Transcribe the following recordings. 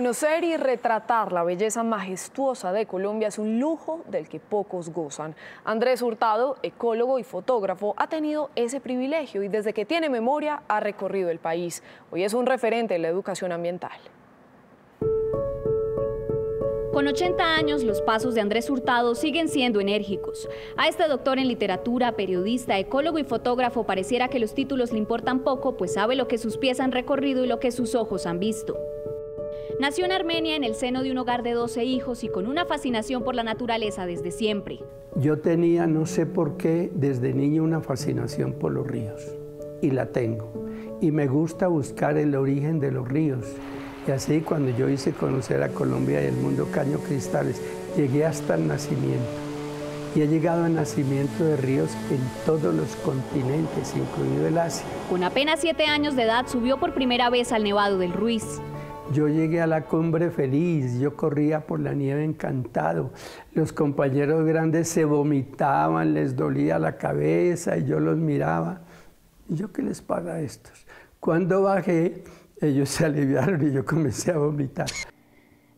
Conocer y retratar la belleza majestuosa de Colombia es un lujo del que pocos gozan. Andrés Hurtado, ecólogo y fotógrafo, ha tenido ese privilegio y desde que tiene memoria ha recorrido el país. Hoy es un referente en la educación ambiental. Con 80 años, los pasos de Andrés Hurtado siguen siendo enérgicos. A este doctor en literatura, periodista, ecólogo y fotógrafo pareciera que los títulos le importan poco, pues sabe lo que sus pies han recorrido y lo que sus ojos han visto. Nació en Armenia en el seno de un hogar de 12 hijos y con una fascinación por la naturaleza desde siempre. Yo tenía, no sé por qué, desde niño una fascinación por los ríos y la tengo. Y me gusta buscar el origen de los ríos. Y así cuando yo hice conocer a Colombia y el mundo Caño Cristales, llegué hasta el nacimiento. Y he llegado al nacimiento de ríos en todos los continentes, incluido el Asia. Con apenas siete años de edad subió por primera vez al Nevado del Ruiz. Yo llegué a la cumbre feliz, yo corría por la nieve encantado. Los compañeros grandes se vomitaban, les dolía la cabeza y yo los miraba. ¿Y yo qué les paga a estos? Cuando bajé, ellos se aliviaron y yo comencé a vomitar.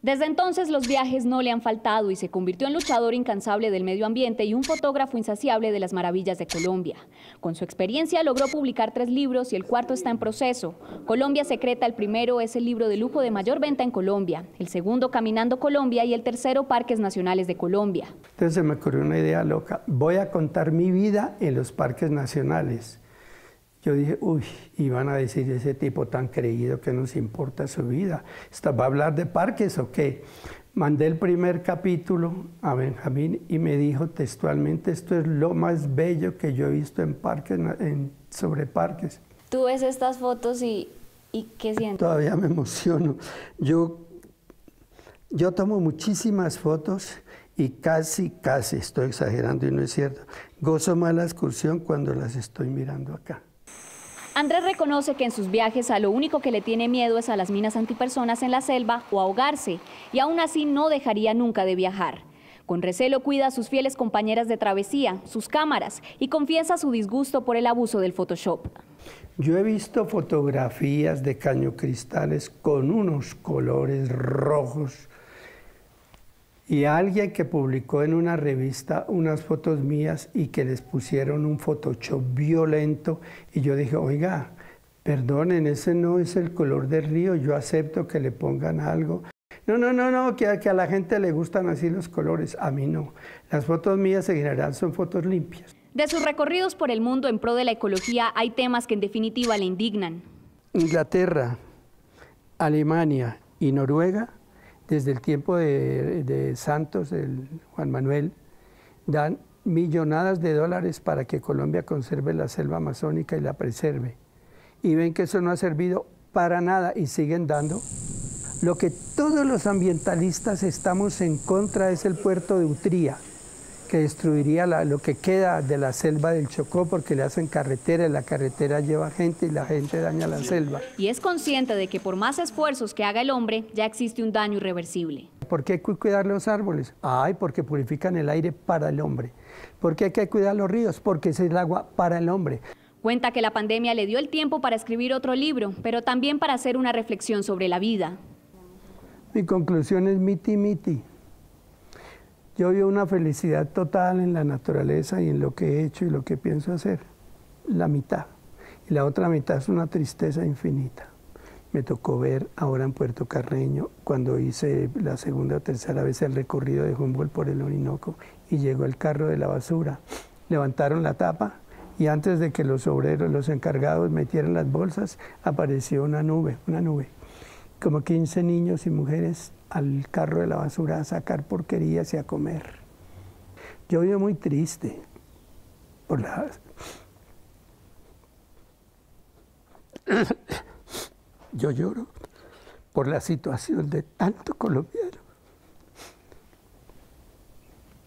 Desde entonces los viajes no le han faltado y se convirtió en luchador incansable del medio ambiente y un fotógrafo insaciable de las maravillas de Colombia. Con su experiencia logró publicar tres libros y el cuarto está en proceso. Colombia Secreta, el primero es el libro de lujo de mayor venta en Colombia, el segundo Caminando Colombia y el tercero Parques Nacionales de Colombia. Entonces se me ocurrió una idea loca. Voy a contar mi vida en los parques nacionales. Yo dije, uy, iban a decir ese tipo tan creído que nos importa su vida. ¿Va a hablar de parques o qué? Mandé el primer capítulo a Benjamín y me dijo textualmente, esto es lo más bello que yo he visto en parques, en, sobre parques. Tú ves estas fotos y, y ¿qué sientes? Todavía me emociono. Yo, yo tomo muchísimas fotos y casi, casi, estoy exagerando y no es cierto, gozo más la excursión cuando las estoy mirando acá. Andrés reconoce que en sus viajes a lo único que le tiene miedo es a las minas antipersonas en la selva o ahogarse, y aún así no dejaría nunca de viajar. Con recelo cuida a sus fieles compañeras de travesía, sus cámaras, y confiesa su disgusto por el abuso del Photoshop. Yo he visto fotografías de cañocristales con unos colores rojos y alguien que publicó en una revista unas fotos mías y que les pusieron un Photoshop violento y yo dije, oiga, perdonen, ese no es el color del río, yo acepto que le pongan algo. No, no, no, no, que, que a la gente le gustan así los colores, a mí no. Las fotos mías en general son fotos limpias. De sus recorridos por el mundo en pro de la ecología hay temas que en definitiva le indignan. Inglaterra, Alemania y Noruega desde el tiempo de, Santos, el Juan Manuel, dan millonadas de dólares para que Colombia conserve la selva amazónica y la preserve. Y ven que eso no ha servido para nada y siguen dando. Lo que todos los ambientalistas estamos en contra es el puerto de Utría que destruiría lo que queda de la selva del Chocó porque le hacen carretera y la carretera lleva gente y la gente daña la selva. Y es consciente de que por más esfuerzos que haga el hombre, ya existe un daño irreversible. ¿Por qué hay que cuidar los árboles? Ay, porque purifican el aire para el hombre. ¿Por qué hay que cuidar los ríos? Porque es el agua para el hombre. Cuenta que la pandemia le dio el tiempo para escribir otro libro, pero también para hacer una reflexión sobre la vida. Mi conclusión es miti miti. Yo vi una felicidad total en la naturaleza y en lo que he hecho y lo que pienso hacer. La mitad. Y la otra mitad es una tristeza infinita. Me tocó ver ahora en Puerto Carreño, cuando hice la segunda o tercera vez el recorrido de Humboldt por el Orinoco, y llegó el carro de la basura. Levantaron la tapa y antes de que los obreros, los encargados metieran las bolsas, apareció una nube, una nube. Como 15 niños y mujeres al carro de la basura a sacar porquerías y a comer. Yo vivo muy triste por la... Yo lloro por la situación de tanto colombiano.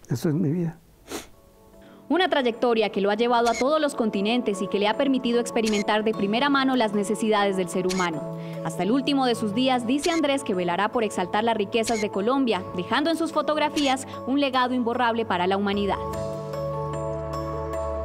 Eso es mi vida. Una trayectoria que lo ha llevado a todos los continentes y que le ha permitido experimentar de primera mano las necesidades del ser humano. Hasta el último de sus días dice Andrés que velará por exaltar las riquezas de Colombia, dejando en sus fotografías un legado imborrable para la humanidad.